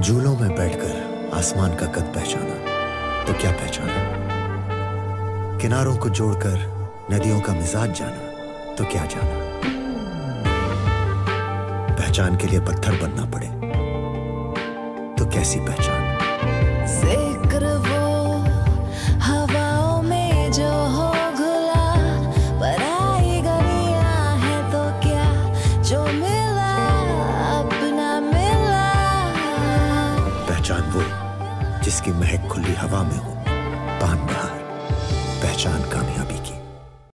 झूलों में बैठकर आसमान का कद पहचाना। तो क्या पहचाना? किनारों को जोड़कर नदियों का मिजाज जाना तो क्या जाना? पहचान के लिए पत्थर बनना पड़े तो कैसी पहचान? पहचान वो जिसकी महक खुली हवा में हो पान बहार। पहचान कामयाबी।